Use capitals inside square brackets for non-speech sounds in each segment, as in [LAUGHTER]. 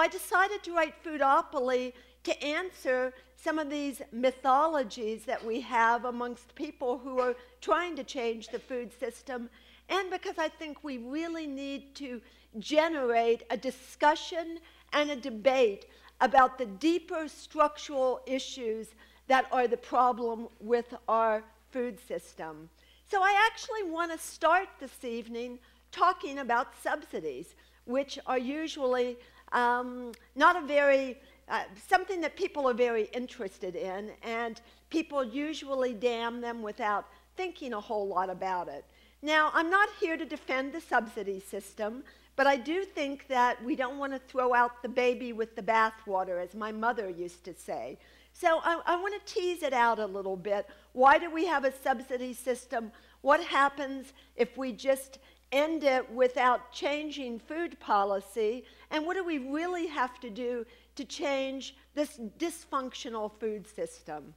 I decided to write Foodopoly to answer some of these mythologies that we have amongst people who are trying to change the food system, and because I think we really need to generate a discussion and a debate about the deeper structural issues that are the problem with our food system. So I actually want to start this evening talking about subsidies, which are usually um, not a very uh, something that people are very interested in, and people usually damn them without thinking a whole lot about it. Now, I'm not here to defend the subsidy system, but I do think that we don't want to throw out the baby with the bathwater, as my mother used to say. So I, I want to tease it out a little bit. Why do we have a subsidy system? What happens if we just end it without changing food policy? And what do we really have to do to change this dysfunctional food system?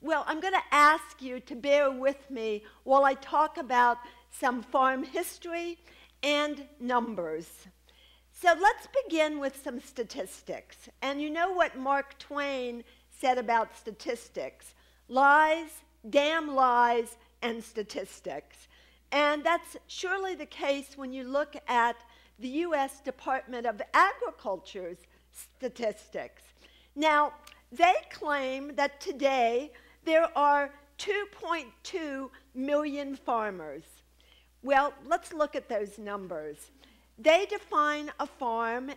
Well, I'm going to ask you to bear with me while I talk about some farm history and numbers. So let's begin with some statistics. And you know what Mark Twain said about statistics lies, damn lies, and statistics. And that's surely the case when you look at the U.S. Department of Agriculture's statistics. Now, they claim that today there are 2.2 million farmers. Well, let's look at those numbers. They define a farm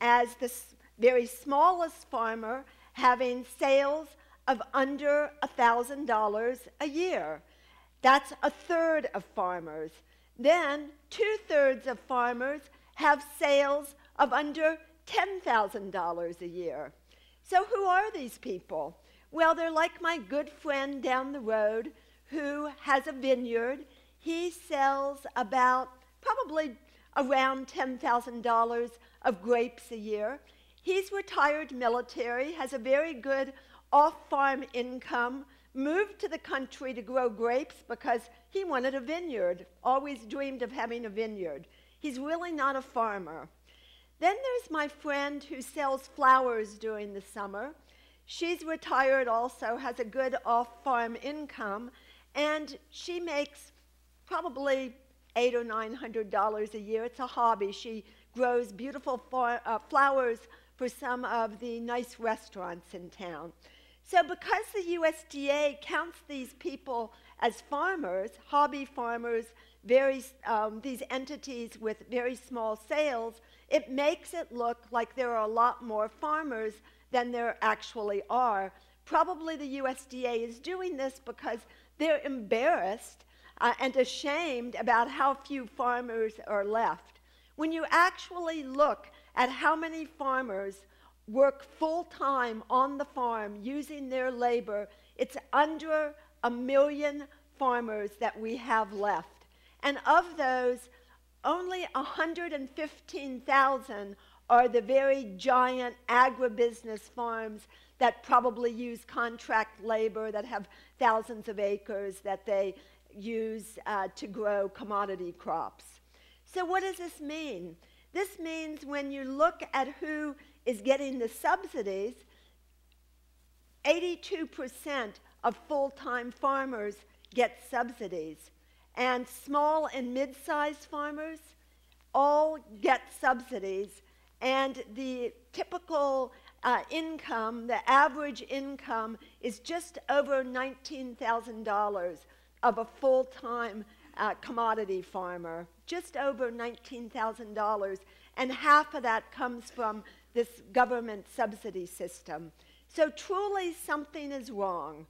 as the very smallest farmer having sales of under $1,000 a year. That's a third of farmers. Then, two thirds of farmers have sales of under $10,000 a year. So, who are these people? Well, they're like my good friend down the road who has a vineyard he sells about probably around $10,000 of grapes a year. He's retired military, has a very good off farm income, moved to the country to grow grapes because he wanted a vineyard, always dreamed of having a vineyard. He's really not a farmer. Then there's my friend who sells flowers during the summer. She's retired also, has a good off farm income, and she makes probably eight or nine hundred dollars a year. It's a hobby. She grows beautiful uh, flowers for some of the nice restaurants in town. So, because the USDA counts these people as farmers, hobby farmers, very, um, these entities with very small sales, it makes it look like there are a lot more farmers than there actually are. Probably the USDA is doing this because they're embarrassed uh, and ashamed about how few farmers are left. When you actually look at how many farmers work full time on the farm using their labor, it's under a million farmers that we have left. And of those, only 115,000 are the very giant agribusiness farms that probably use contract labor, that have thousands of acres, that they use uh, to grow commodity crops. So, what does this mean? This means when you look at who is getting the subsidies, 82% of full time farmers get subsidies, and small and mid sized farmers all get subsidies, and the typical uh, income, the average income, is just over $19,000 of a full time uh, commodity farmer, just over $19,000. And half of that comes from this government subsidy system. So truly, something is wrong.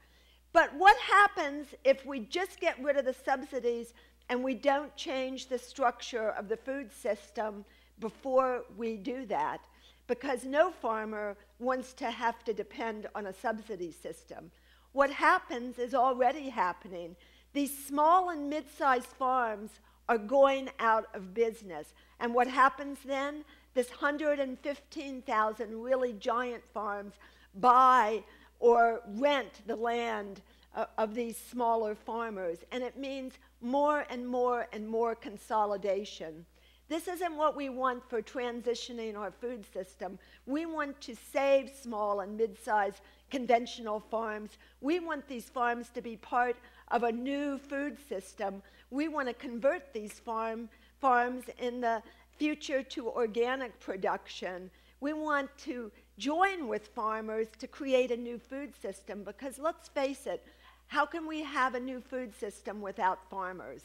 But what happens if we just get rid of the subsidies and we don't change the structure of the food system before we do that? Because no farmer wants to have to depend on a subsidy system. What happens is already happening these small and mid sized farms are going out of business. And what happens then? This 115,000 really giant farms buy or rent the land uh, of these smaller farmers. And it means more and more and more consolidation. This isn't what we want for transitioning our food system. We want to save small and mid sized conventional farms. We want these farms to be part of a new food system. We want to convert these farm, farms in the future to organic production. We want to join with farmers to create a new food system because let's face it, how can we have a new food system without farmers?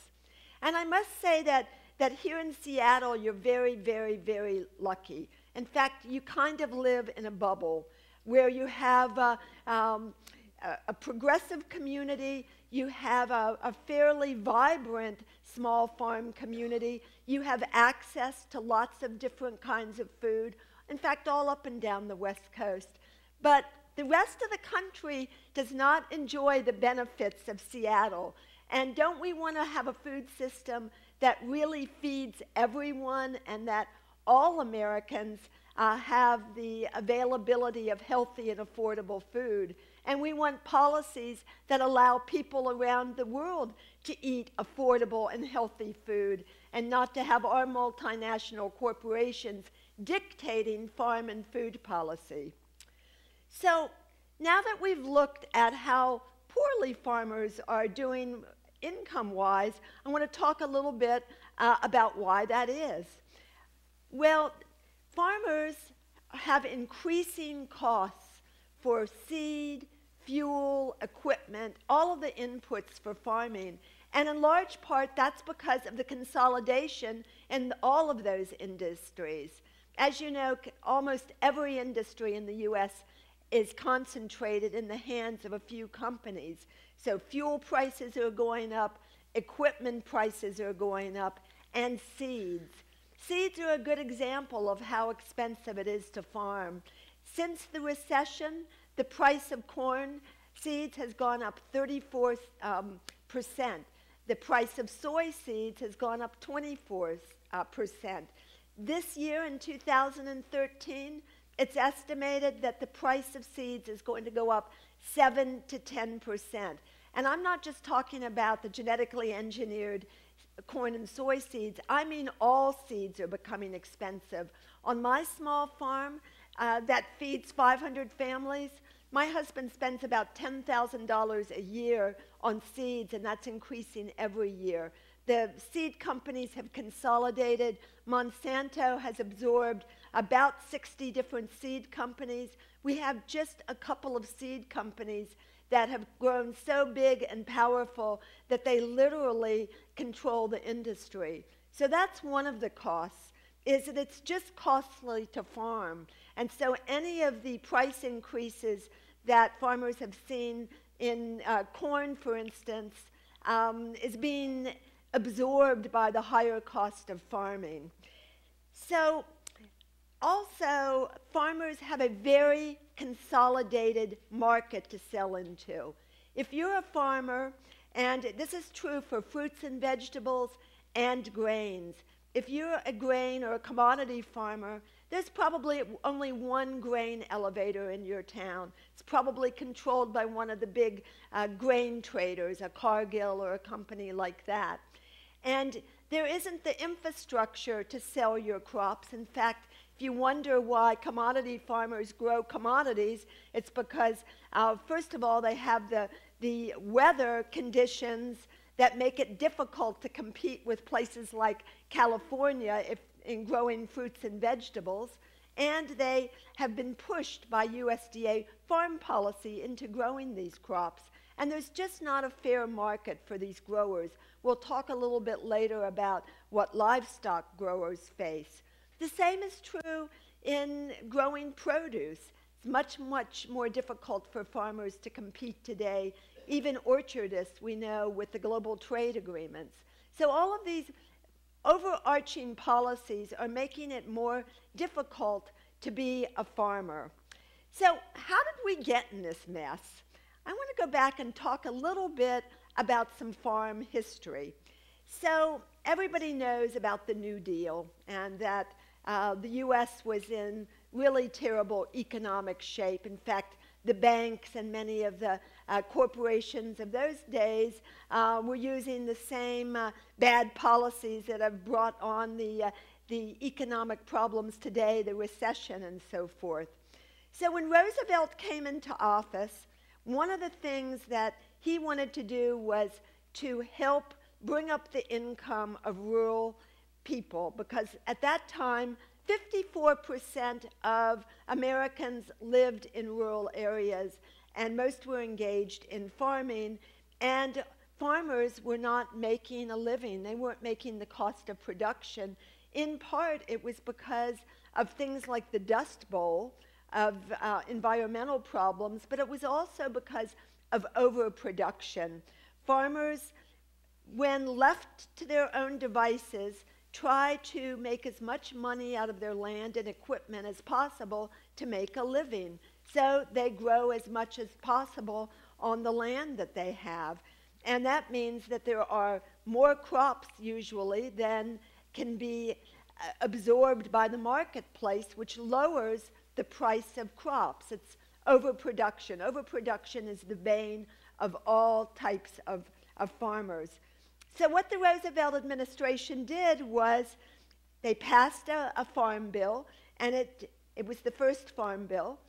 And I must say that, that here in Seattle, you're very, very, very lucky. In fact, you kind of live in a bubble where you have a, um, a, progressive community, you have a, a, fairly vibrant small farm community, you have access to lots of different kinds of food, in fact, all up and down the West Coast. But the rest of the country does not enjoy the benefits of Seattle. And don't we want to have a food system that really feeds everyone and that all Americans uh, have the availability of healthy and affordable food? And we want policies that allow people around the world to eat affordable and healthy food and not to have our multinational corporations dictating farm and food policy. So now that we've looked at how poorly farmers are doing income wise, I want to talk a little bit uh, about why that is. Well, farmers have increasing costs for seed, fuel, equipment, all of the inputs for farming. And in large part, that's because of the consolidation in all of those industries. As you know, almost every industry in the U.S. is concentrated in the hands of a few companies. So fuel prices are going up, equipment prices are going up, and seeds. Seeds are a good example of how expensive it is to farm. Since the recession, the price of corn seeds has gone up 34 um, percent. The price of soy seeds has gone up 24 uh, percent. This year in 2013, it's estimated that the price of seeds is going to go up 7 to 10 percent. And I'm not just talking about the genetically engineered corn and soy seeds. I mean, all seeds are becoming expensive. On my small farm uh, that feeds 500 families, my husband spends about $10,000 a year on seeds, and that's increasing every year. The seed companies have consolidated. Monsanto has absorbed about 60 different seed companies. We have just a couple of seed companies that have grown so big and powerful that they literally control the industry. So that's one of the costs, is that it's just costly to farm. And so any of the price increases that farmers have seen in uh, corn, for instance, um, is being absorbed by the higher cost of farming. So, also, farmers have a very consolidated market to sell into. If you're a farmer, and this is true for fruits and vegetables and grains, if you're a grain or a commodity farmer, there's probably only one grain elevator in your town. It's probably controlled by one of the big uh, grain traders, a Cargill or a company like that. And there isn't the infrastructure to sell your crops. In fact, if you wonder why commodity farmers grow commodities, it's because, uh, first of all, they have the, the weather conditions that make it difficult to compete with places like California if, in growing fruits and vegetables. And they have been pushed by USDA farm policy into growing these crops. And there's just not a fair market for these growers. We'll talk a little bit later about what livestock growers face. The same is true in growing produce. It's much, much more difficult for farmers to compete today, even orchardists, we know, with the global trade agreements. So all of these overarching policies are making it more difficult to be a farmer. So how did we get in this mess? I want to go back and talk a little bit about some farm history. So, everybody knows about the New Deal and that uh, the U.S. was in really terrible economic shape. In fact, the banks and many of the uh, corporations of those days uh, were using the same uh, bad policies that have brought on the, uh, the economic problems today, the recession and so forth. So when Roosevelt came into office, one of the things that he wanted to do was to help bring up the income of rural people because at that time 54% of Americans lived in rural areas, and most were engaged in farming. And farmers were not making a living, they weren't making the cost of production. In part, it was because of things like the Dust Bowl, of uh, environmental problems, but it was also because of overproduction. Farmers, when left to their own devices, try to make as much money out of their land and equipment as possible to make a living. So they grow as much as possible on the land that they have. And that means that there are more crops usually than can be uh, absorbed by the marketplace, which lowers the price of crops. It's overproduction. Overproduction is the bane of all types of, of farmers. So, what the Roosevelt administration did was they passed a, a farm bill, and it, it was the first farm bill.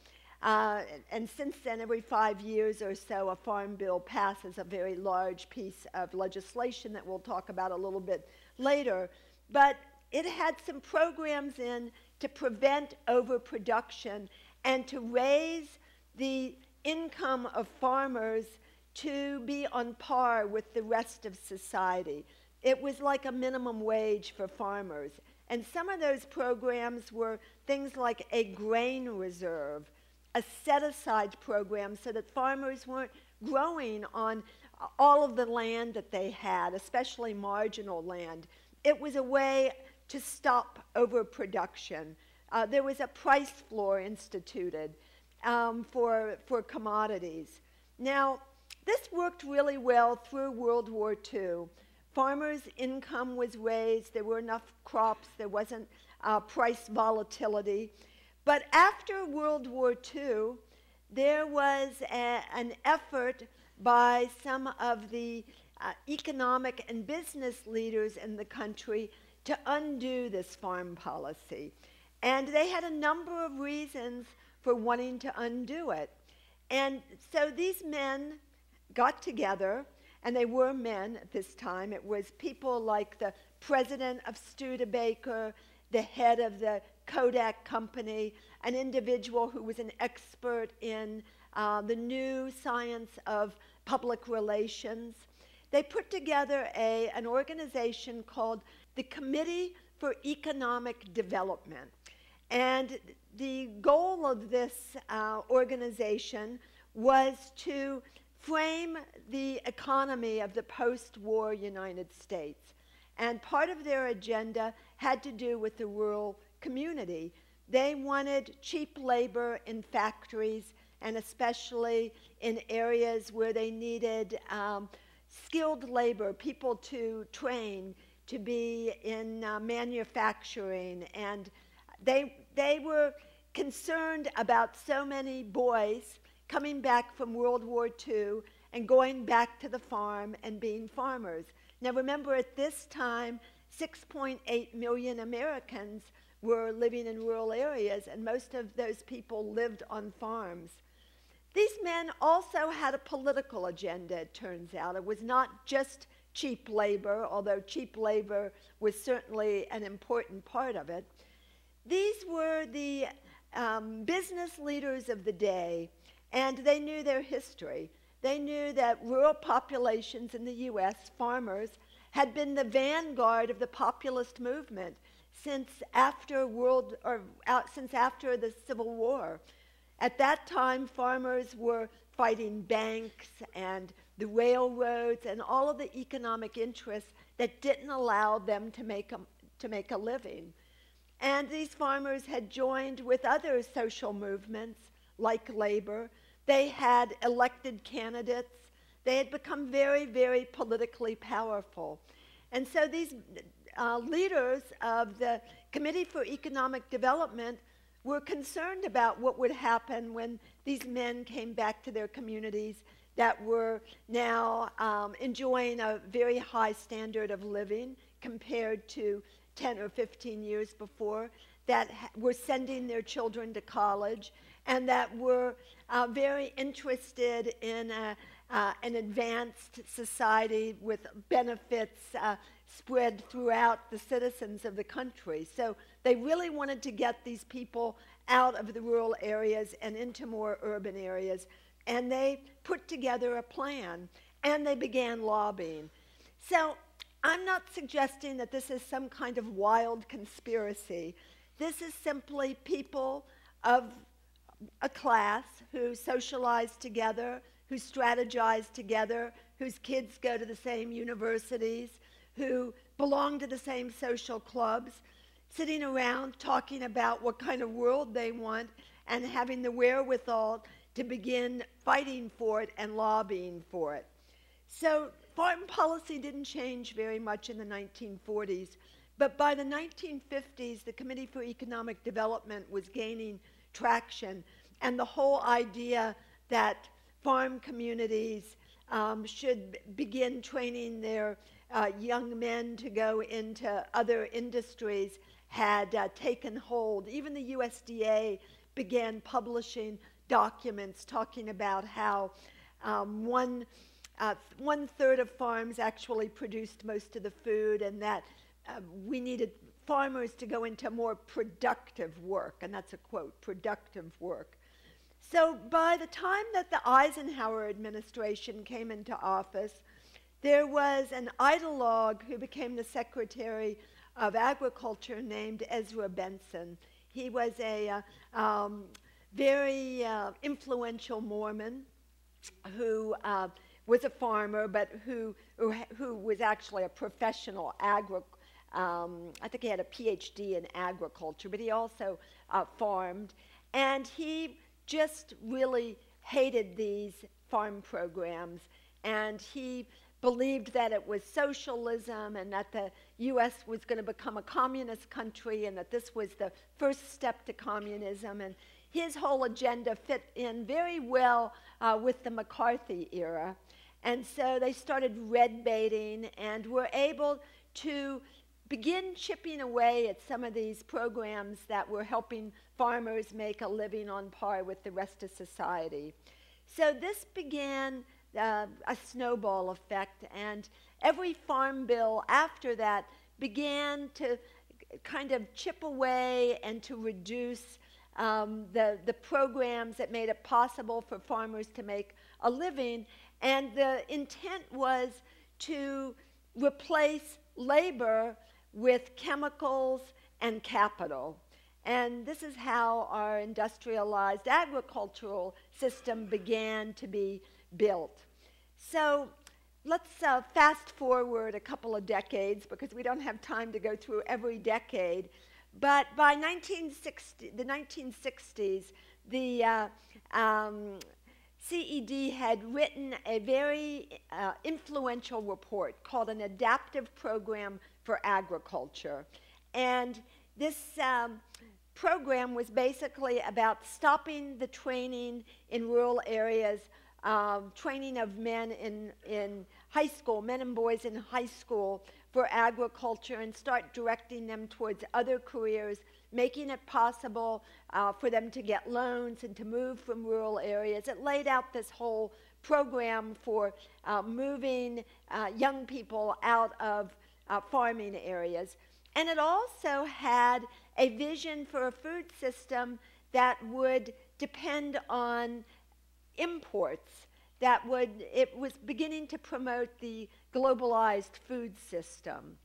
Uh, and since then, every five years or so, a farm bill passes a very large piece of legislation that we'll talk about a little bit later. But it had some programs in to prevent overproduction and to raise the income of farmers to be on par with the rest of society. It was like a minimum wage for farmers. And some of those programs were things like a grain reserve, a set aside program so that farmers weren't growing on all of the land that they had, especially marginal land. It was a way to stop overproduction. Uh, there was a price floor instituted um, for, for commodities. Now, this worked really well through World War II. Farmers' income was raised, there were enough crops, there wasn't uh, price volatility. But after World War II, there was a, an effort by some of the uh, economic and business leaders in the country to undo this farm policy. And they had a number of reasons for wanting to undo it. And so these men got together, and they were men at this time. It was people like the president of Studebaker, the head of the Kodak company, an individual who was an expert in uh, the new science of public relations. They put together a, an organization called the Committee for Economic Development. And the goal of this uh, organization was to frame the economy of the post war United States. And part of their agenda had to do with the rural community. They wanted cheap labor in factories and especially in areas where they needed um, skilled labor, people to train, to be in uh, manufacturing. And they, they were concerned about so many boys coming back from World War II and going back to the farm and being farmers. Now, remember, at this time, 6.8 million Americans were living in rural areas, and most of those people lived on farms. These men also had a political agenda, it turns out. It was not just cheap labor, although cheap labor was certainly an important part of it. These were the um, business leaders of the day and they knew their history. They knew that rural populations in the U.S., farmers, had been the vanguard of the populist movement since after world or out, since after the Civil War. At that time, farmers were fighting banks and the railroads and all of the economic interests that didn't allow them to make a, to make a living. And these farmers had joined with other social movements like labor they had elected candidates. They had become very, very politically powerful. And so these uh, leaders of the Committee for Economic Development were concerned about what would happen when these men came back to their communities that were now um, enjoying a very high standard of living compared to 10 or 15 years before, that ha- were sending their children to college, and that were uh, very interested in a, uh, an advanced society with benefits uh, spread throughout the citizens of the country. So they really wanted to get these people out of the rural areas and into more urban areas. And they put together a plan and they began lobbying. So I'm not suggesting that this is some kind of wild conspiracy. This is simply people of a class who socialize together, who strategize together, whose kids go to the same universities, who belong to the same social clubs, sitting around talking about what kind of world they want and having the wherewithal to begin fighting for it and lobbying for it. So foreign policy didn't change very much in the 1940s, but by the 1950s, the Committee for Economic Development was gaining traction, and the whole idea that farm communities um, should begin training their uh, young men to go into other industries had uh, taken hold. Even the USDA began publishing documents talking about how um, one, uh, one third of farms actually produced most of the food and that uh, we needed farmers to go into more productive work, and that's a quote productive work. So by the time that the Eisenhower administration came into office, there was an ideologue who became the Secretary of Agriculture named Ezra Benson. He was a uh, um, very uh, influential Mormon who uh, was a farmer, but who, who, who, was actually a professional agri. Um, I think he had a PhD in agriculture, but he also uh, farmed. And he just really hated these farm programs. And he believed that it was socialism and that the U.S. was going to become a communist country and that this was the first step to communism. And his whole agenda fit in very well uh, with the McCarthy era. And so they started red baiting and were able to begin chipping away at some of these programs that were helping farmers make a living on par with the rest of society. So this began uh, a snowball effect, and every farm bill after that began to kind of chip away and to reduce um, the, the programs that made it possible for farmers to make a living. And the intent was to replace labor with chemicals and capital. And this is how our industrialized agricultural system began to be built. So let's uh, fast forward a couple of decades because we don't have time to go through every decade. But by 1960, the 1960s, the uh, um, CED had written a very uh, influential report called an adaptive program for agriculture. And this um, program was basically about stopping the training in rural areas um, training of men in, in high school, men and boys in high school for agriculture and start directing them towards other careers, making it possible uh, for them to get loans and to move from rural areas. It laid out this whole program for uh, moving uh, young people out of uh, farming areas. And it also had a vision for a food system that would depend on imports that would, it was beginning to promote the globalized food system.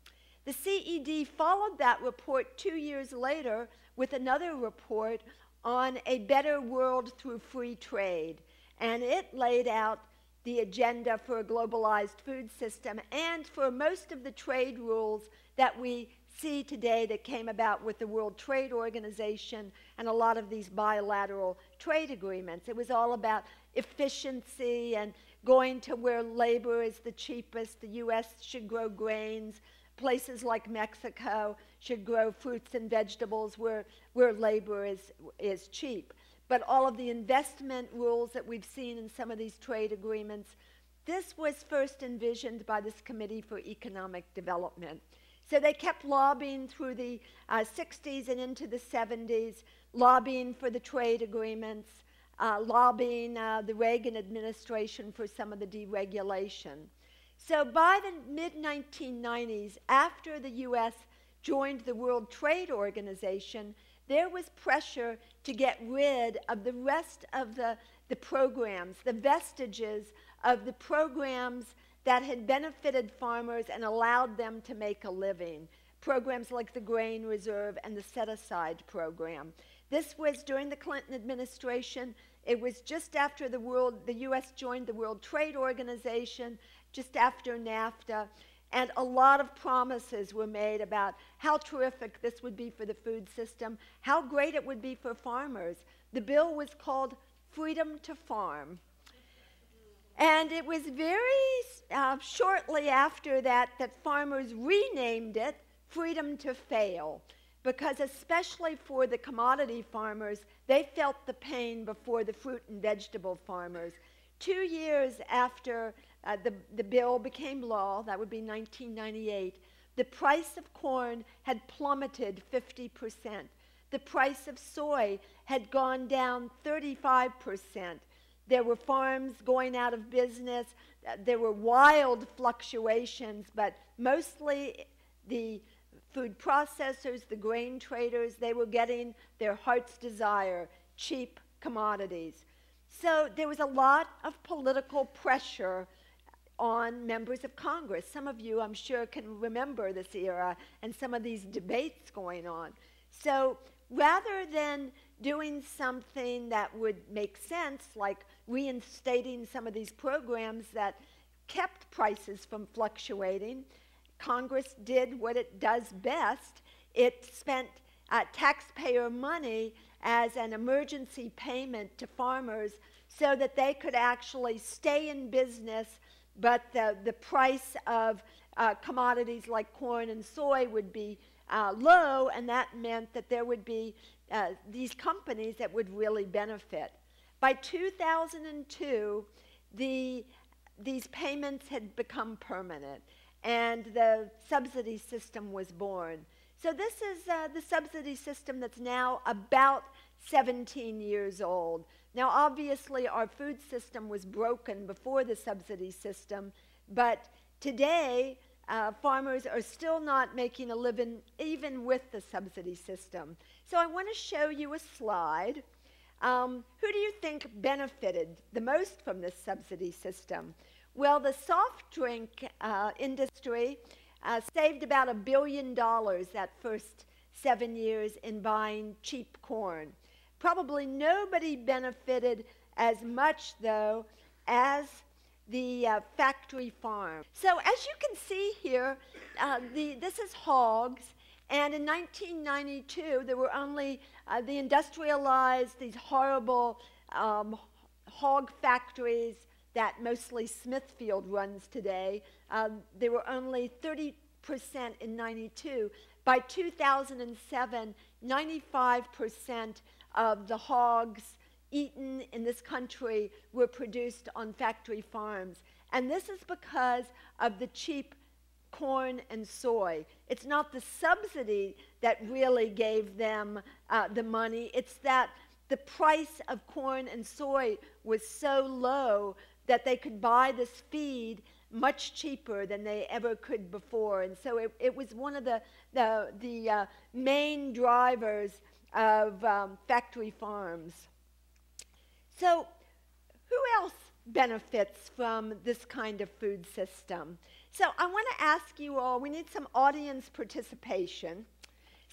The CED followed that report two years later with another report on a better world through free trade. And it laid out the agenda for a globalized food system and for most of the trade rules that we see today that came about with the World Trade Organization and a lot of these bilateral trade agreements. It was all about efficiency and going to where labor is the cheapest. The U.S. should grow grains places like Mexico should grow fruits and vegetables where, where labor is, is cheap. But all of the investment rules that we've seen in some of these trade agreements, this was first envisioned by this Committee for Economic Development. So they kept lobbying through the uh, 60s and into the 70s, lobbying for the trade agreements, uh, lobbying uh, the Reagan administration for some of the deregulation. So by the mid 1990s, after the US joined the World Trade Organization, there was pressure to get rid of the rest of the, the programs, the vestiges of the programs that had benefited farmers and allowed them to make a living. Programs like the Grain Reserve and the Set Aside program. This was during the Clinton administration. It was just after the world, the U.S. joined the World Trade Organization, just after NAFTA, and a lot of promises were made about how terrific this would be for the food system, how great it would be for farmers. The bill was called Freedom to Farm. And it was very uh, shortly after that that farmers renamed it Freedom to Fail, because especially for the commodity farmers, they felt the pain before the fruit and vegetable farmers. Two years after uh, the, the bill became law, that would be 1998, the price of corn had plummeted 50%. The price of soy had gone down 35%. There were farms going out of business. There were wild fluctuations, but mostly the food processors, the grain traders, they were getting their heart's desire, cheap commodities. So there was a lot of political pressure on members of Congress. Some of you, I'm sure, can remember this era and some of these debates going on. So rather than doing something that would make sense, like reinstating some of these programs that kept prices from fluctuating, Congress did what it does best. It spent uh, taxpayer money as an emergency payment to farmers so that they could actually stay in business, but the, the price of uh, commodities like corn and soy would be uh, low, and that meant that there would be uh, these companies that would really benefit. By 2002, the, these payments had become permanent, and the subsidy system was born. So this is uh, the subsidy system that's now about 17 years old. Now, obviously, our food system was broken before the subsidy system, but today, uh, farmers are still not making a living even with the subsidy system. So I want to show you a slide. Um, who do you think benefited the most from this subsidy system? Well, the soft drink uh, industry uh, saved about a billion dollars that first seven years in buying cheap corn. Probably nobody benefited as much, though, as the uh, factory farm. So as you can see here, uh, the, this is hogs. And in 1992, there were only uh, the industrialized, these horrible um, hog factories that mostly Smithfield runs today. Um, there were only 30% in 92. By 2007, 95% of the hogs eaten in this country were produced on factory farms. And this is because of the cheap corn and soy. It's not the subsidy that really gave them uh, the money, it's that the price of corn and soy was so low that they could buy this feed much cheaper than they ever could before. And so it, it was one of the, the, the uh, main drivers of um, factory farms. So, who else benefits from this kind of food system? So, I want to ask you all, we need some audience participation.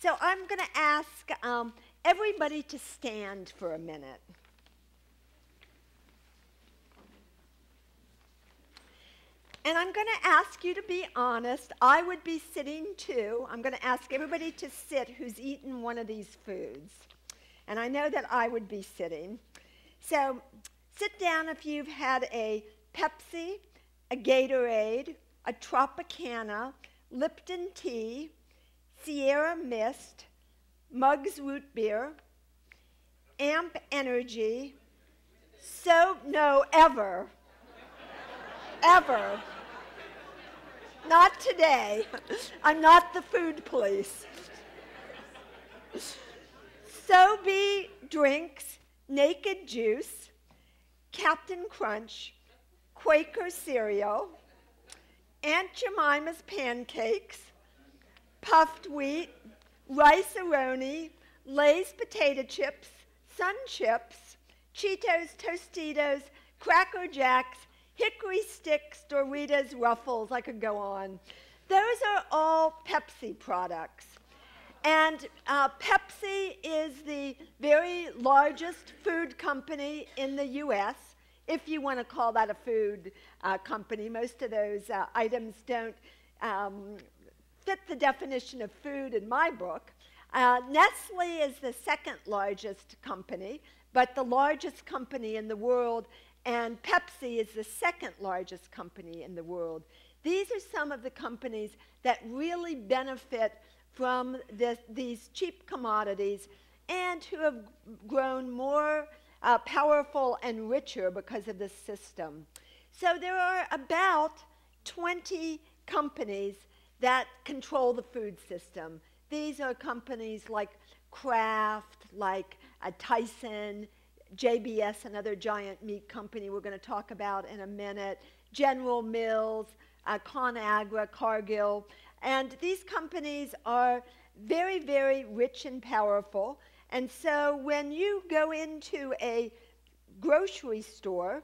So, I'm going to ask um, everybody to stand for a minute. And I'm going to ask you to be honest. I would be sitting too. I'm going to ask everybody to sit who's eaten one of these foods. And I know that I would be sitting. So sit down if you've had a Pepsi, a Gatorade, a Tropicana, Lipton Tea, Sierra Mist, Mugs Root Beer, Amp Energy, so, no, ever. ever. Not today. I'm not the food police. Sobe drinks, Naked Juice, Captain Crunch, Quaker cereal, Aunt Jemima's pancakes, puffed wheat, rice-a-roni, Lay's potato chips, Sun chips, Cheetos, Tostitos, Cracker Jacks, Hickory Sticks, Doritos, Ruffles, I could go on. Those are all Pepsi products. And uh, Pepsi is the very largest food company in the US, if you want to call that a food uh, company. Most of those uh, items don't um, fit the definition of food in my book. Uh, Nestle is the second largest company, but the largest company in the world, and Pepsi is the second largest company in the world. These are some of the companies that really benefit from this, these cheap commodities and who have grown more uh, powerful and richer because of this system. So there are about 20 companies that control the food system. These are companies like Kraft, like uh, Tyson, JBS, another giant meat company we're going to talk about in a minute, General Mills, uh, ConAgra, Cargill. And these companies are very, very rich and powerful. And so when you go into a grocery store,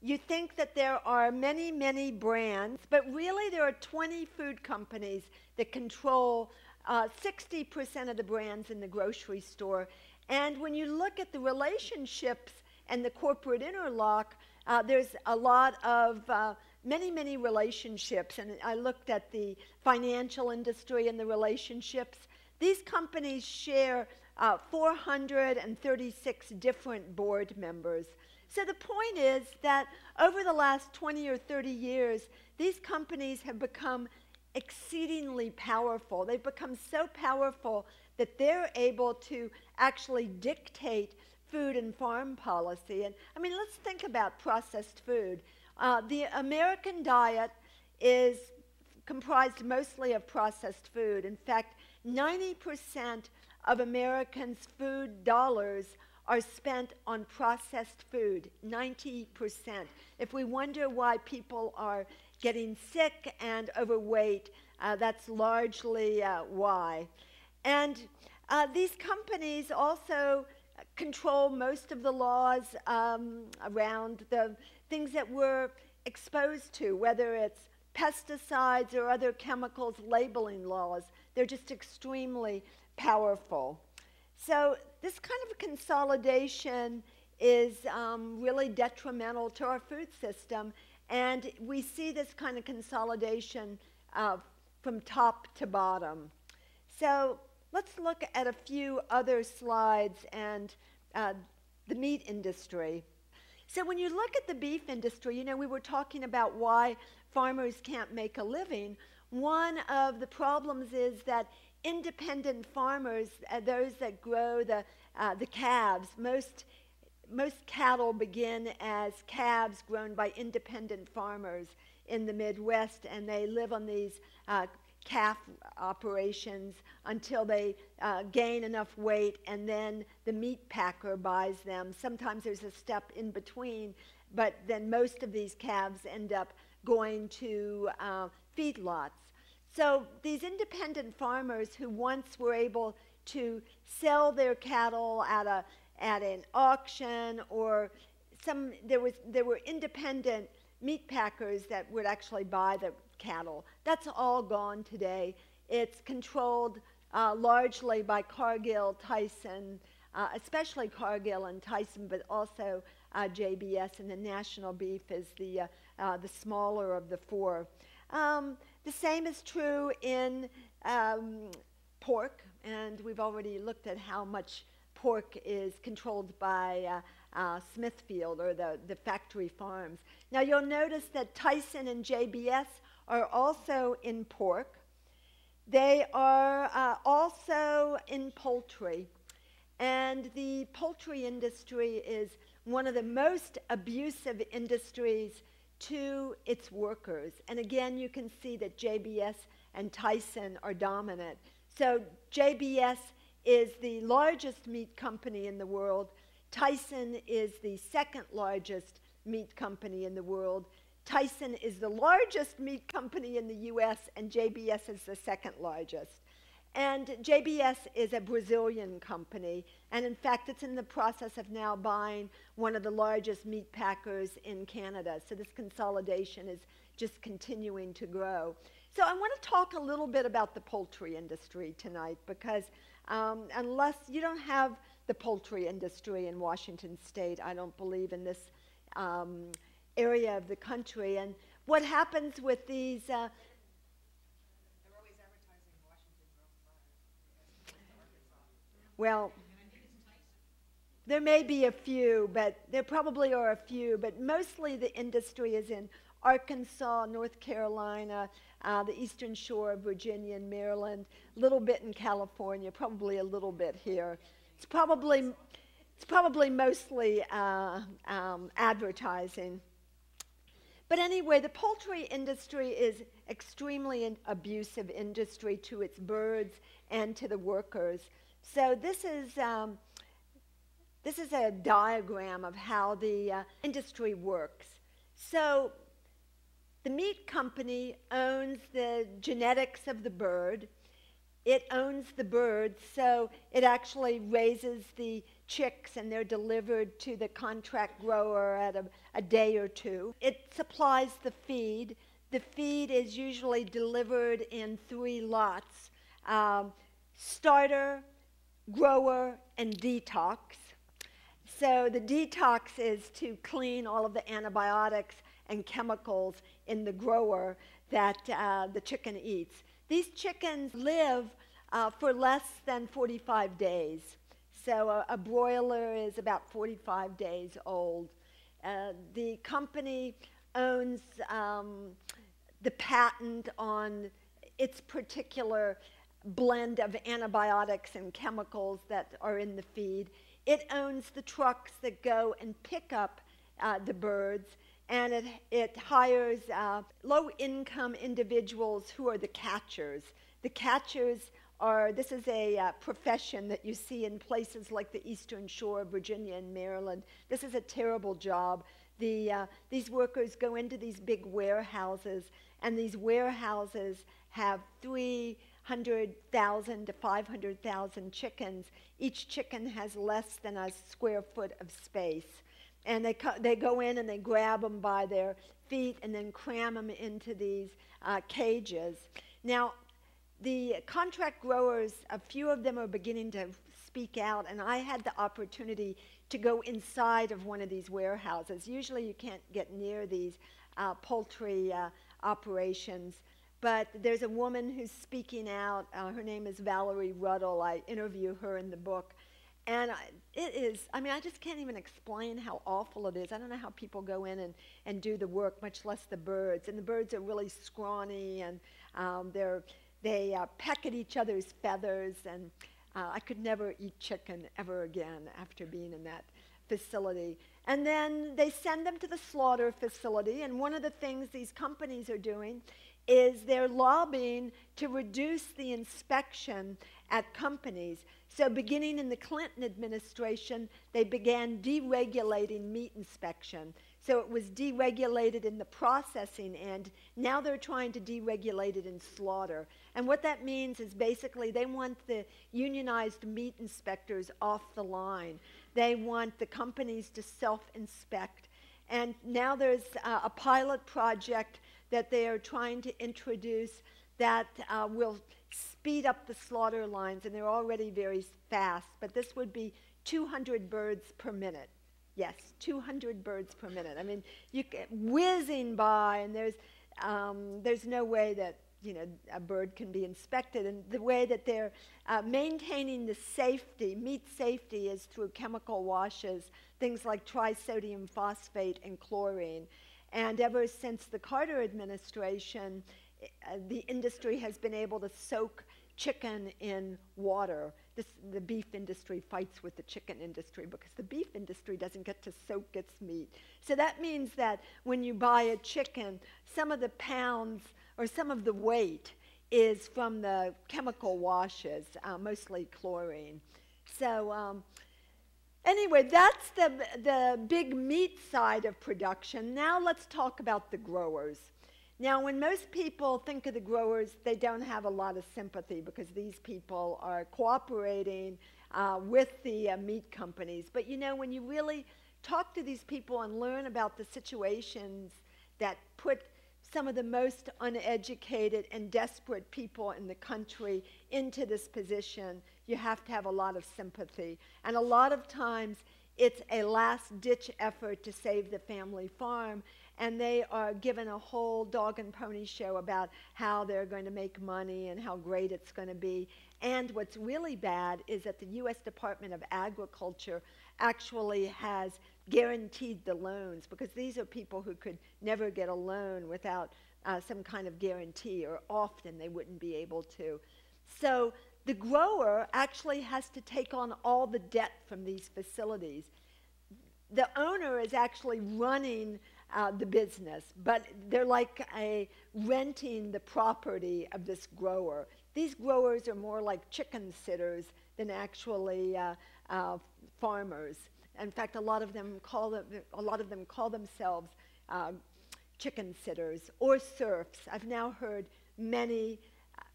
you think that there are many, many brands, but really there are 20 food companies that control uh, 60% of the brands in the grocery store. And when you look at the relationships and the corporate interlock, uh, there's a lot of uh, many, many relationships. And I looked at the financial industry and the relationships. These companies share uh, 436 different board members. So the point is that over the last 20 or 30 years, these companies have become exceedingly powerful. They've become so powerful that they're able to actually dictate food and farm policy. And I mean, let's think about processed food. Uh, the American diet is comprised mostly of processed food. In fact, 90% of Americans' food dollars are spent on processed food, 90%. If we wonder why people are getting sick and overweight, uh, that's largely uh, why. And uh, these companies also control most of the laws um, around the things that we're exposed to, whether it's pesticides or other chemicals labeling laws. They're just extremely powerful. So this kind of consolidation is um, really detrimental to our food system, and we see this kind of consolidation uh, from top to bottom. So let's look at a few other slides and uh, the meat industry. So when you look at the beef industry, you know, we were talking about why farmers can't make a living. One of the problems is that independent farmers, uh, those that grow the, uh, the calves, most, most cattle begin as calves grown by independent farmers in the Midwest, and they live on these uh, calf operations until they uh, gain enough weight and then the meat packer buys them. Sometimes there's a step in between, but then most of these calves end up going to uh, feedlots. So these independent farmers who once were able to sell their cattle at, a, at an auction or some, there, was, there were independent meat packers that would actually buy the cattle. That's all gone today. It's controlled uh, largely by Cargill, Tyson, uh, especially Cargill and Tyson, but also uh, JBS, and the National Beef is the, uh, uh, the smaller of the four. Um, the same is true in um, pork, and we've already looked at how much pork is controlled by uh, uh, Smithfield or the, the factory farms. Now you'll notice that Tyson and JBS are also in pork. They are uh, also in poultry. And the poultry industry is one of the most abusive industries to its workers. And again, you can see that JBS and Tyson are dominant. So JBS is the largest meat company in the world. Tyson is the second largest meat company in the world. Tyson is the largest meat company in the US, and JBS is the second largest. And JBS is a Brazilian company, and in fact, it's in the process of now buying one of the largest meat packers in Canada. So this consolidation is just continuing to grow. So I want to talk a little bit about the poultry industry tonight because um, unless you don't have the poultry industry in Washington state, I don't believe in this um, area of the country. And what happens with these uh, Well, there may be a few, but there probably are a few, but mostly the industry is in Arkansas, North Carolina, uh, the eastern shore of Virginia and Maryland, a little bit in California, probably a little bit here. It's probably, it's probably mostly uh, um, advertising. But anyway, the poultry industry is extremely an abusive industry to its birds and to the workers. So this is, um, this is a diagram of how the uh, industry works. So the meat company owns the genetics of the bird. It owns the bird, so it actually raises the chicks and they're delivered to the contract grower at a, a day or two. It supplies the feed. The feed is usually delivered in three lots um, starter, grower, and detox. So the detox is to clean all of the antibiotics and chemicals in the grower that uh, the chicken eats. These chickens live uh, for less than 45 days. So a, a broiler is about 45 days old. Uh, the company owns um, the patent on its particular blend of antibiotics and chemicals that are in the feed. It owns the trucks that go and pick up uh, the birds, and it, it hires uh, low income individuals who are the catchers. The catchers are, this is a uh, profession that you see in places like the Eastern Shore of Virginia and Maryland. This is a terrible job. The, uh, these workers go into these big warehouses, and these warehouses have 300,000 to 500,000 chickens. Each chicken has less than a square foot of space. And they, they go in and they grab them by their feet and then cram them into these uh, cages. Now, the contract growers, a few of them are beginning to speak out, and I had the opportunity to go inside of one of these warehouses. Usually, you can't get near these uh, poultry uh, operations. But there's a woman who's speaking out. Uh, her name is Valerie Ruddle. I interview her in the book. And it is, I mean, I just can't even explain how awful it is. I don't know how people go in and, and do the work, much less the birds. And the birds are really scrawny and um, they're, they uh, peck at each other's feathers. And uh, I could never eat chicken ever again after being in that facility. And then they send them to the slaughter facility. And one of the things these companies are doing is they're lobbying to reduce the inspection at companies. So, beginning in the Clinton administration, they began deregulating meat inspection. So, it was deregulated in the processing end. Now they're trying to deregulate it in slaughter. And what that means is basically they want the unionized meat inspectors off the line. They want the companies to self inspect. And now there's uh, a pilot project that they are trying to introduce that uh, will speed up the slaughter lines, and they're already very fast, but this would be 200 birds per minute. Yes, 200 birds per minute. I mean, you can, whizzing by, and there's, um, there's no way that you know, a bird can be inspected. And the way that they're uh, maintaining the safety, meat safety, is through chemical washes, things like trisodium phosphate and chlorine. And ever since the Carter administration, uh, the industry has been able to soak chicken in water. This, the beef industry fights with the chicken industry because the beef industry doesn't get to soak its meat. So that means that when you buy a chicken, some of the pounds or some of the weight is from the chemical washes, uh, mostly chlorine. So um, anyway, that's the, the big meat side of production. Now let's talk about the growers. Now, when most people think of the growers, they don't have a lot of sympathy because these people are cooperating uh, with the uh, meat companies. But you know, when you really talk to these people and learn about the situations that put some of the most uneducated and desperate people in the country into this position, you have to have a lot of sympathy. And a lot of times, it's a last ditch effort to save the family farm and they are given a whole dog and pony show about how they're going to make money and how great it's going to be. And what's really bad is that the U.S. Department of Agriculture actually has guaranteed the loans because these are people who could never get a loan without uh, some kind of guarantee, or often they wouldn't be able to. So the grower actually has to take on all the debt from these facilities. The owner is actually running uh, the business, but they're like a renting the property of this grower. These growers are more like chicken sitters than actually uh, uh, farmers. In fact, a lot of them call them, a lot of them call themselves uh, chicken sitters or serfs. I've now heard many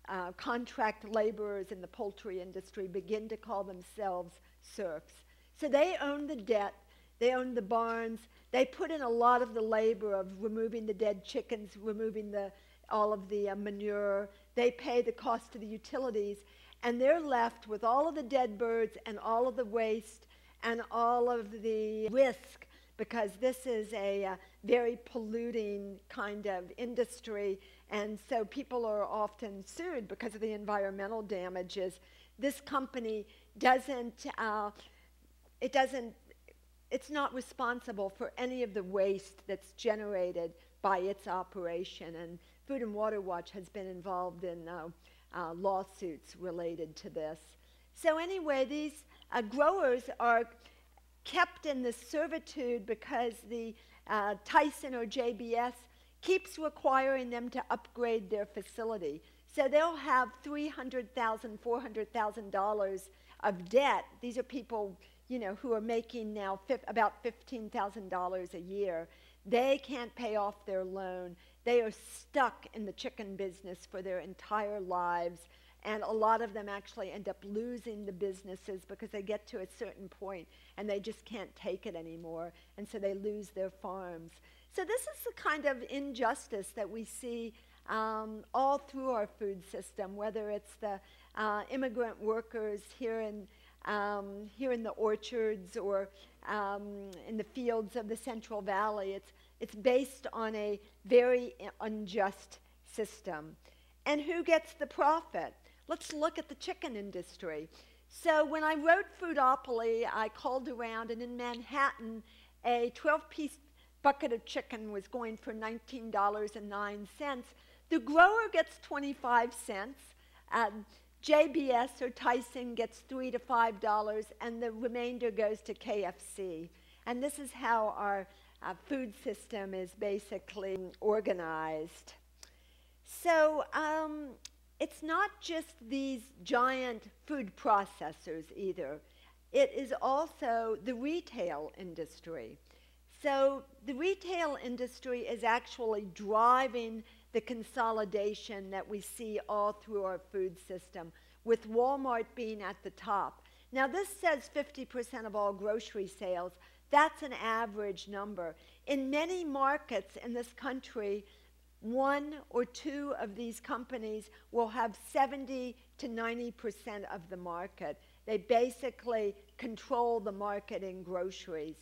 uh, contract laborers in the poultry industry begin to call themselves serfs. So they own the debt, they own the barns, they put in a lot of the labor of removing the dead chickens, removing the, all of the uh, manure. They pay the cost of the utilities, and they're left with all of the dead birds and all of the waste and all of the risk because this is a uh, very polluting kind of industry, and so people are often sued because of the environmental damages. This company doesn't. Uh, it doesn't it's not responsible for any of the waste that's generated by its operation. And Food and Water Watch has been involved in uh, uh, lawsuits related to this. So, anyway, these uh, growers are kept in this servitude because the uh, Tyson or JBS keeps requiring them to upgrade their facility. So they'll have $300,000, $400,000 of debt. These are people you know, who are making now about $15,000 a year, they can't pay off their loan. They are stuck in the chicken business for their entire lives. And a lot of them actually end up losing the businesses because they get to a certain point and they just can't take it anymore. And so they lose their farms. So, this is the kind of injustice that we see um, all through our food system, whether it's the uh, immigrant workers here in um, here in the orchards or um, in the fields of the Central Valley. It's, it's based on a very unjust system. And who gets the profit? Let's look at the chicken industry. So when I wrote Foodopoly, I called around, and in Manhattan, a 12 piece bucket of chicken was going for $19.09. The grower gets 25 cents. Um, JBS or Tyson gets three to five dollars, and the remainder goes to KFC. And this is how our uh, food system is basically organized. So um, it's not just these giant food processors either. It is also the retail industry. So the retail industry is actually driving the consolidation that we see all through our food system, with Walmart being at the top. Now, this says 50% of all grocery sales. That's an average number. In many markets in this country, one or two of these companies will have 70 to 90% of the market. They basically control the market in groceries.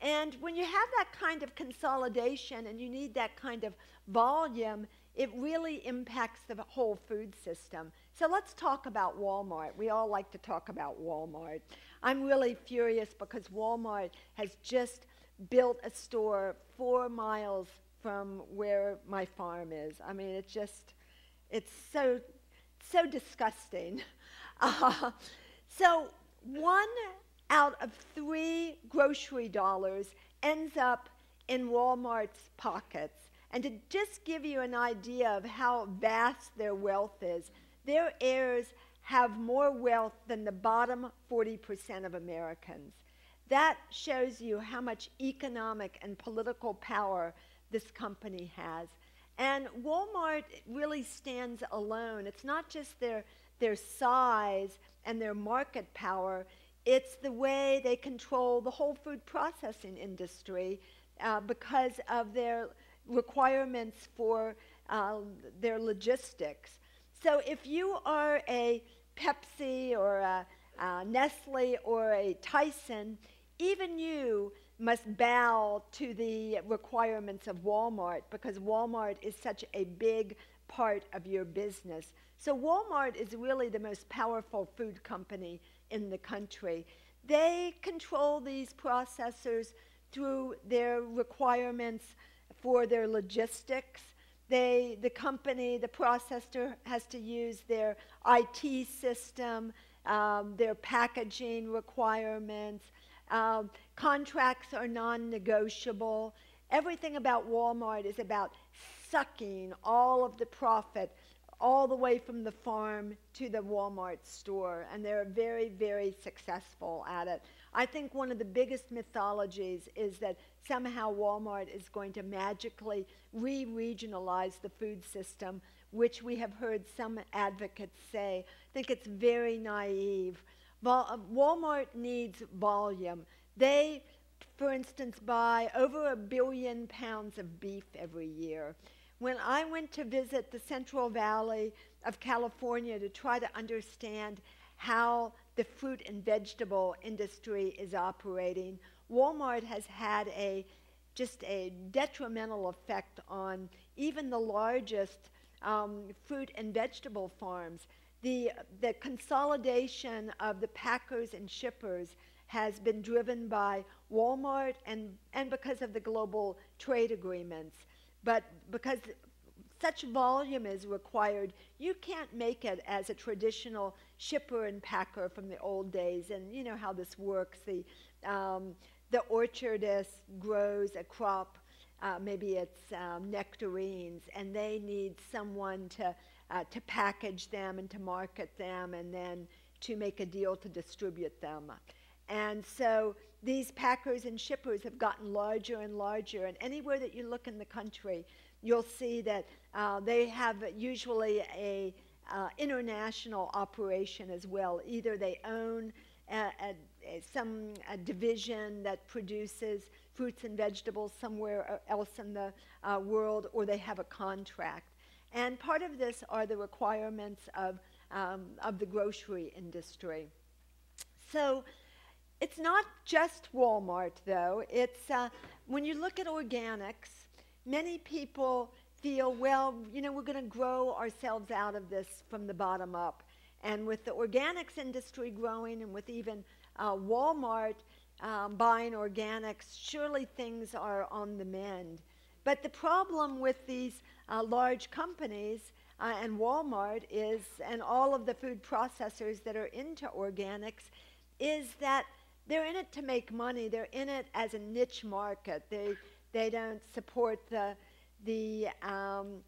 And when you have that kind of consolidation and you need that kind of volume, it really impacts the whole food system. So let's talk about Walmart. We all like to talk about Walmart. I'm really furious because Walmart has just built a store four miles from where my farm is. I mean, it's just, it's so, so disgusting. [LAUGHS] Uh, so one out of three grocery dollars ends up in Walmart's pockets. And to just give you an idea of how vast their wealth is, their heirs have more wealth than the bottom 40% of Americans. That shows you how much economic and political power this company has. And Walmart really stands alone. It's not just their, their size and their market power, it's the way they control the whole food processing industry uh, because of their requirements for uh, their logistics. So if you are a Pepsi or a, a Nestle or a Tyson, even you must bow to the requirements of Walmart because Walmart is such a big part of your business. So Walmart is really the most powerful food company in the country. They control these processors through their requirements for their logistics. They, the company, the processor has to use their IT system, um, their packaging requirements. Um, contracts are non negotiable. Everything about Walmart is about sucking all of the profit all the way from the farm to the Walmart store, and they're very, very successful at it. I think one of the biggest mythologies is that somehow Walmart is going to magically re regionalize the food system, which we have heard some advocates say. I think it's very naive. Walmart needs volume. They, for instance, buy over a billion pounds of beef every year. When I went to visit the Central Valley of California to try to understand how the fruit and vegetable industry is operating, Walmart has had a just a detrimental effect on even the largest um, fruit and vegetable farms. The, the consolidation of the packers and shippers has been driven by Walmart and, and because of the global trade agreements. But because such volume is required, you can't make it as a traditional shipper and packer from the old days. And you know how this works. The, um, the orchardist grows a crop, uh, maybe it's um, nectarines, and they need someone to, uh, to package them and to market them and then to make a deal to distribute them. And so these packers and shippers have gotten larger and larger. And anywhere that you look in the country, you'll see that uh, they have usually a uh, international operation as well. Either they own a, a, a, some division that produces fruits and vegetables somewhere else in the uh, world, or they have a contract. And part of this are the requirements of, um, of the grocery industry. So it's not just Walmart, though. It's uh, when you look at organics, many people feel, well, you know, we're going to grow ourselves out of this from the bottom up. And with the organics industry growing and with even uh, Walmart um, buying organics, surely things are on the mend. But the problem with these uh, large companies uh, and Walmart is, and all of the food processors that are into organics, is that they're in it to make money. They're in it as a niche market. They, they don't support the, the, um,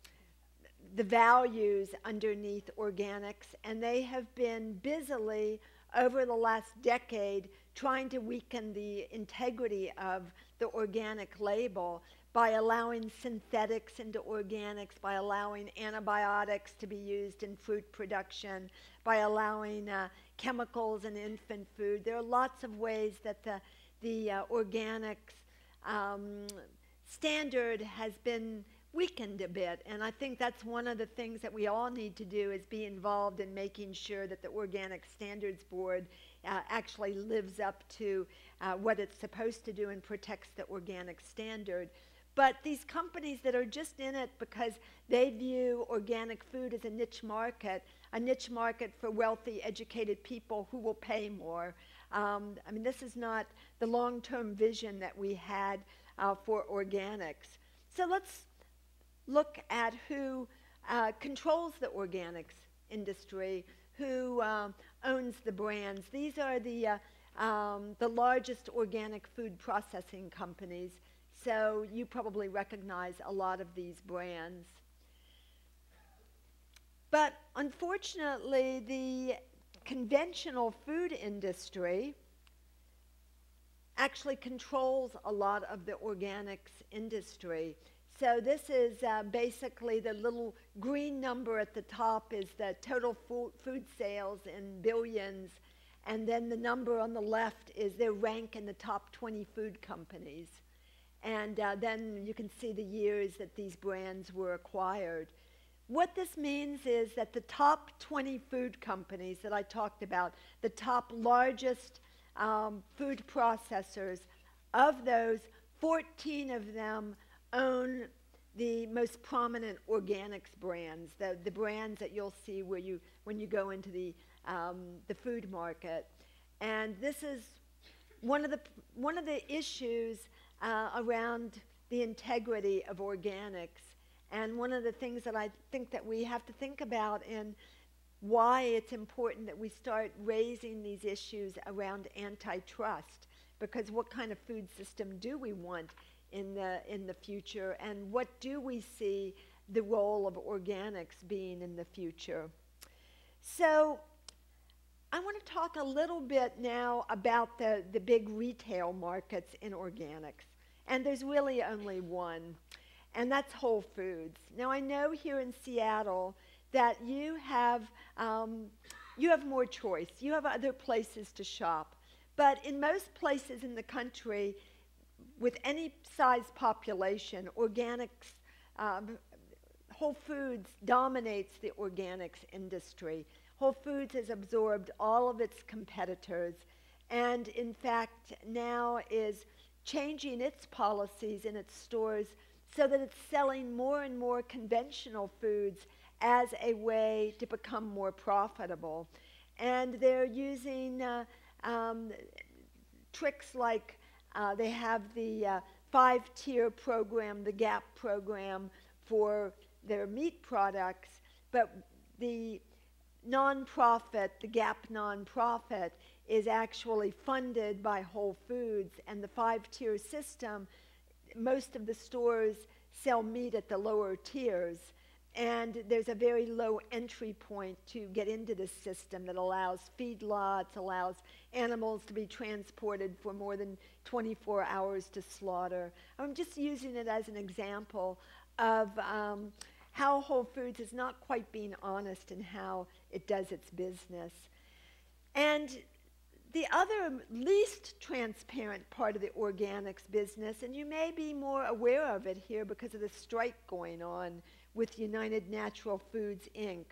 the values underneath organics, and they have been busily over the last decade trying to weaken the integrity of the organic label by allowing synthetics into organics, by allowing antibiotics to be used in fruit production, by allowing uh, chemicals in infant food. There are lots of ways that the, the uh, organics um, standard has been weakened a bit. And I think that's one of the things that we all need to do is be involved in making sure that the Organic Standards Board uh, actually lives up to uh, what it's supposed to do and protects the organic standard. But these companies that are just in it because they view organic food as a niche market, a niche market for wealthy, educated people who will pay more. Um, I mean, this is not the long term vision that we had uh, for organics. So let's look at who uh, controls the organics industry, who um, owns the brands. These are the, uh, um, the largest organic food processing companies, so you probably recognize a lot of these brands. But unfortunately, the conventional food industry actually controls a lot of the organics industry. So this is uh, basically the little green number at the top is the total food sales in billions. And then the number on the left is their rank in the top 20 food companies. And uh, then you can see the years that these brands were acquired. What this means is that the top 20 food companies that I talked about, the top largest um, food processors, of those, 14 of them own the most prominent organics brands, the, the brands that you'll see where you, when you go into the, um, the food market. And this is one of the, one of the issues uh, around the integrity of organics. And one of the things that I think that we have to think about in why it's important that we start raising these issues around antitrust. Because what kind of food system do we want in the, in the future? And what do we see the role of organics being in the future? So I want to talk a little bit now about the, the big retail markets in organics. And there's really only one, and that's Whole Foods. Now, I know here in Seattle that you have, um, you have more choice. You have other places to shop. But in most places in the country, with any size population, organics, um, Whole Foods dominates the organics industry. Whole Foods has absorbed all of its competitors and, in fact, now is changing its policies in its stores so that it's selling more and more conventional foods as a way to become more profitable. And they're using uh, um, tricks like uh, they have the uh, five tier program, the GAP program for their meat products, but the nonprofit, the GAP nonprofit, is actually funded by Whole Foods, and the five tier system, most of the stores sell meat at the lower tiers. And there's a very low entry point to get into this system that allows feedlots, allows animals to be transported for more than 24 hours to slaughter. I'm just using it as an example of um, how Whole Foods is not quite being honest in how it does its business. And the other least transparent part of the organics business, and you may be more aware of it here because of the strike going on with United Natural Foods Inc.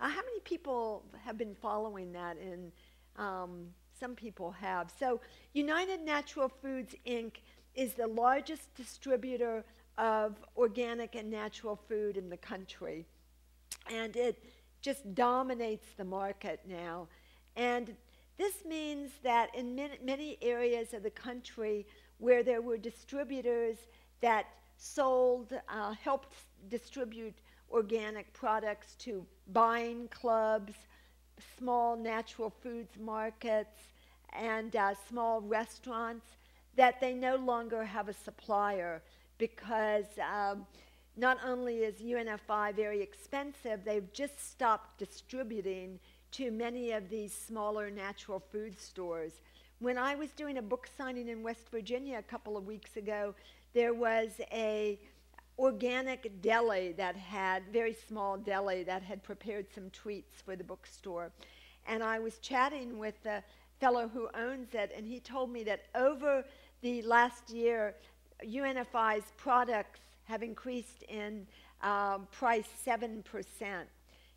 Uh, how many people have been following that? And um, some people have. So, United Natural Foods Inc. is the largest distributor of organic and natural food in the country. And it just dominates the market now. And this means that in many areas of the country where there were distributors that sold, uh, helped distribute organic products to buying clubs, small natural foods markets, and uh, small restaurants, that they no longer have a supplier because um, not only is UNFI very expensive, they've just stopped distributing to many of these smaller natural food stores. When I was doing a book signing in West Virginia a couple of weeks ago, there was a organic deli that had very small deli that had prepared some treats for the bookstore and i was chatting with the fellow who owns it and he told me that over the last year unfi's products have increased in um, price 7%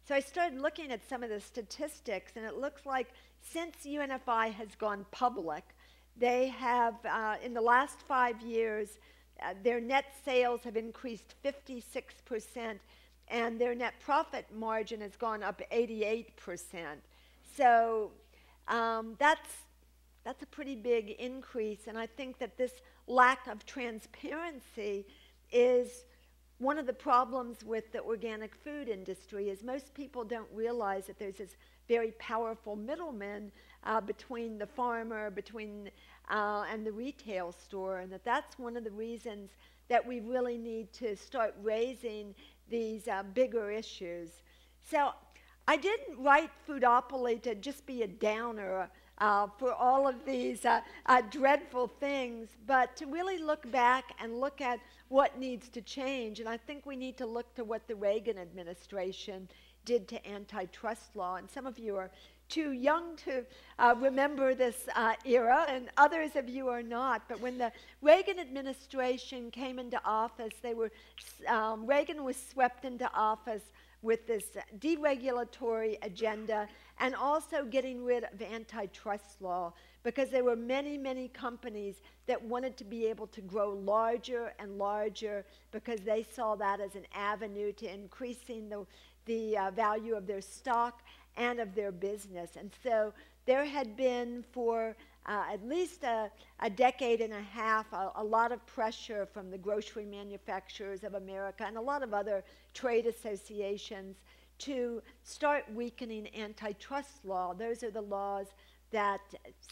so I started looking at some of the statistics, and it looks like since UNFI has gone public, they have, uh, in the last five years, uh, their net sales have increased 56%, and their net profit margin has gone up 88%. So um, that's, that's a pretty big increase, and I think that this lack of transparency is one of the problems with the organic food industry is most people don't realize that there's this very powerful middleman uh, between the farmer, between uh, and the retail store, and that that's one of the reasons that we really need to start raising these uh, bigger issues. So I didn't write Foodopoly to just be a downer uh, for all of these uh, uh, dreadful things, but to really look back and look at what needs to change. And I think we need to look to what the Reagan administration did to antitrust law. And some of you are too young to uh, remember this uh, era, and others of you are not. But when the Reagan administration came into office, they were um, Reagan was swept into office with this deregulatory agenda and also getting rid of antitrust law because there were many, many companies that wanted to be able to grow larger and larger because they saw that as an avenue to increasing the, the uh, value of their stock and of their business. And so there had been for uh, at least a, a, decade and a half a, a, lot of pressure from the grocery manufacturers of America and a lot of other trade associations to start weakening antitrust law. Those are the laws that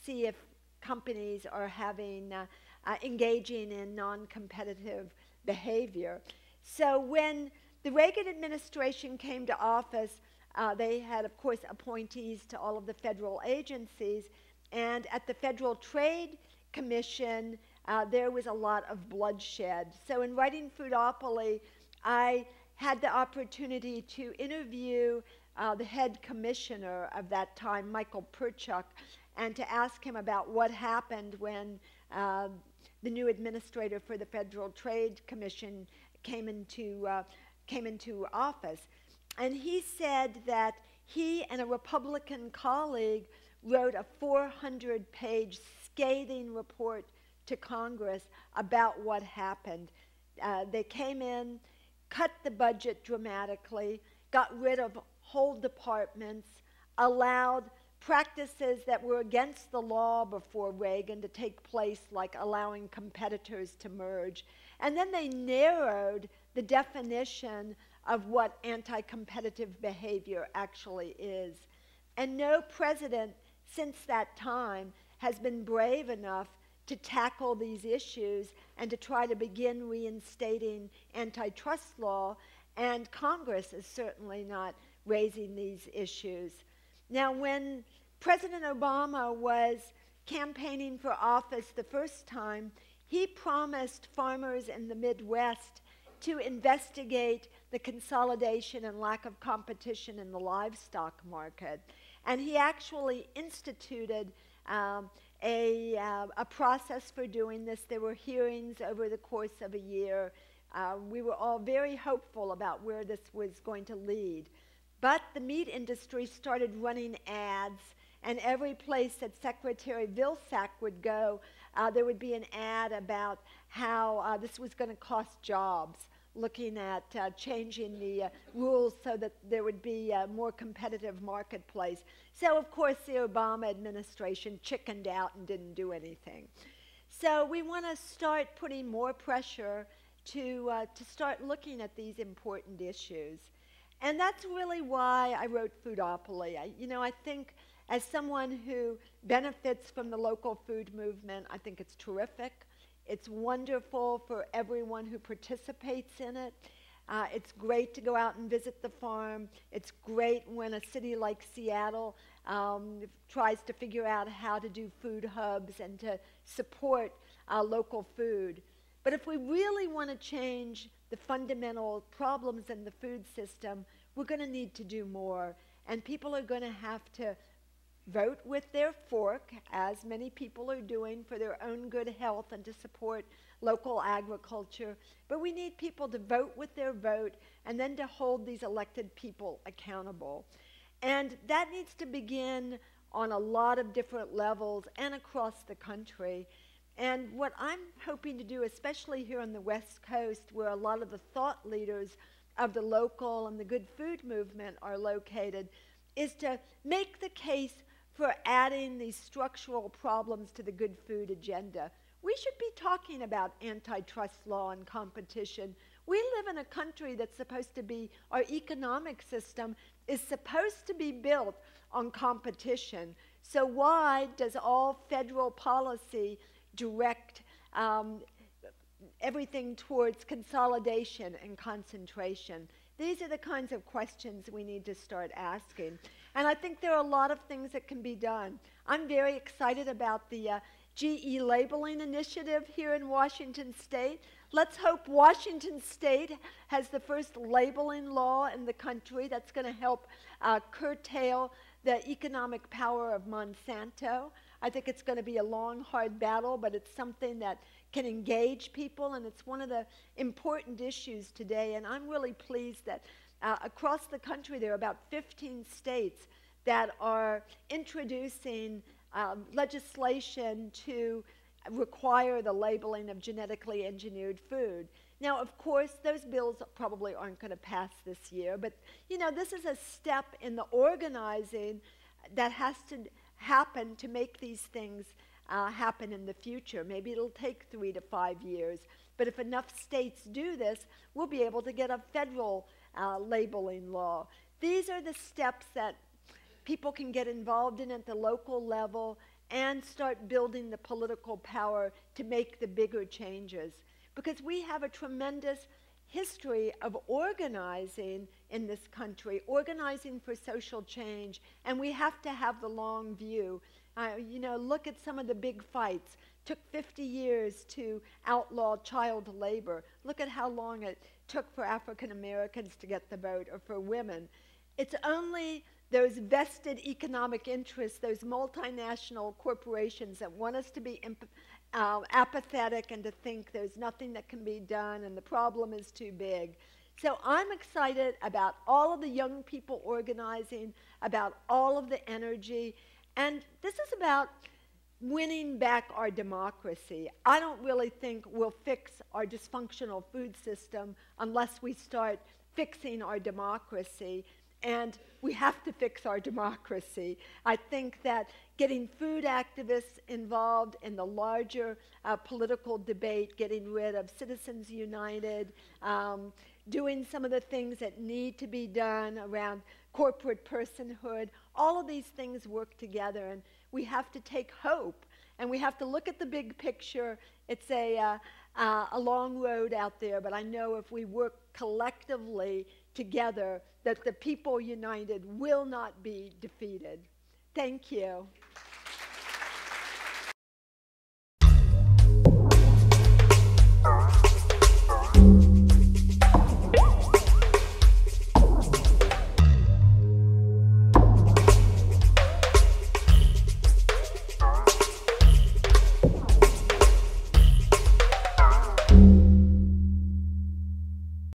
see if companies are having uh, uh, engaging in non-competitive behavior. So when the Reagan administration came to office, uh, they had, of course, appointees to all of the federal agencies. And at the Federal Trade Commission, uh, there was a lot of bloodshed. So in writing Foodopoly, I had the opportunity to interview uh, the head commissioner of that time, Michael Pertschuk, and to ask him about what happened when uh, the new administrator for the Federal Trade Commission came into, uh, came into office. And he said that he and a Republican colleague wrote a 400 page scathing report to Congress about what happened. Uh, they came in, cut the budget dramatically, got rid of whole departments, allowed practices that were against the law before Reagan to take place, like allowing competitors to merge. And then they narrowed the definition of what anti competitive behavior actually is. And no president since that time has been brave enough to tackle these issues and to try to begin reinstating antitrust law, and Congress is certainly not raising these issues. Now, when President Obama was campaigning for office the first time, he promised farmers in the Midwest to investigate the consolidation and lack of competition in the livestock market. And he actually instituted um, a, uh, a process for doing this. There were hearings over the course of a year. Uh, we were all very hopeful about where this was going to lead. But the meat industry started running ads, and every place that Secretary Vilsack would go, uh, there would be an ad about how uh, this was going to cost jobs looking at uh, changing the uh, rules so that there would be a more competitive marketplace. So, of course, the Obama administration chickened out and didn't do anything. So, we want to start putting more pressure to, uh, to start looking at these important issues. And that's really why I wrote Foodopoly. I, you know, I think as someone who benefits from the local food movement, I think it's terrific. It's wonderful for everyone who participates in it. Uh, it's great to go out and visit the farm. It's great when a city like Seattle um, tries to figure out how to do food hubs and to support uh, local food. But if we really want to change the fundamental problems in the food system, we're going to need to do more. And people are going to have to vote with their fork, as many people are doing for their own good health and to support local agriculture. But we need people to vote with their vote and then to hold these elected people accountable. And that needs to begin on a lot of different levels and across the country. And what I'm hoping to do, especially here on the West Coast, where a lot of the thought leaders of the local and the good food movement are located, is to make the case for adding these structural problems to the good food agenda. we should be talking about antitrust law and competition. We live in a country that's supposed to be, our economic system is supposed to be built on competition. So, why does all federal policy direct um, everything towards consolidation and concentration? These are the kinds of questions we need to start asking. And I think there are a lot of things that can be done. I'm very excited about the uh, GE labeling initiative here in Washington state. Let's hope Washington state has the first labeling law in the country that's going to help uh, curtail the economic power of Monsanto. I think it's going to be a long, hard battle, but it's something that can engage people, and it's one of the important issues today. And I'm really pleased that uh, across the country there are about 15 states that are introducing um, legislation to require the labeling of genetically engineered food. Now, of course, those bills probably aren't going to pass this year, but you know, this is a step in the organizing that has to happen to make these things uh, happen in the future. Maybe it'll take three to five years, but if enough states do this, we'll be able to get a federal uh, labeling law. These are the steps that people can get involved in at the local level and start building the political power to make the bigger changes. Because we have a tremendous history of organizing in this country, organizing for social change, and we have to have the long view. Uh, you know, look at some of the big fights. Took 50 years to outlaw child labor. Look at how long it took for African Americans to get the vote or for women. It's only those vested economic interests, those multinational corporations that want us to be uh, apathetic and to think there's nothing that can be done and the problem is too big. So I'm excited about all of the young people organizing, about all of the energy, and this is about winning back our democracy. I don't really think we'll fix our dysfunctional food system unless we start fixing our democracy and we have to fix our democracy. I think that getting food activists involved in the larger uh, political debate, getting rid of Citizens United, um, doing some of the things that need to be done around corporate personhood, all of these things work together, and we have to take hope and we have to look at the big picture. It's a, uh, uh, a long road out there, but I know if we work collectively together that the people united will not be defeated. Thank you.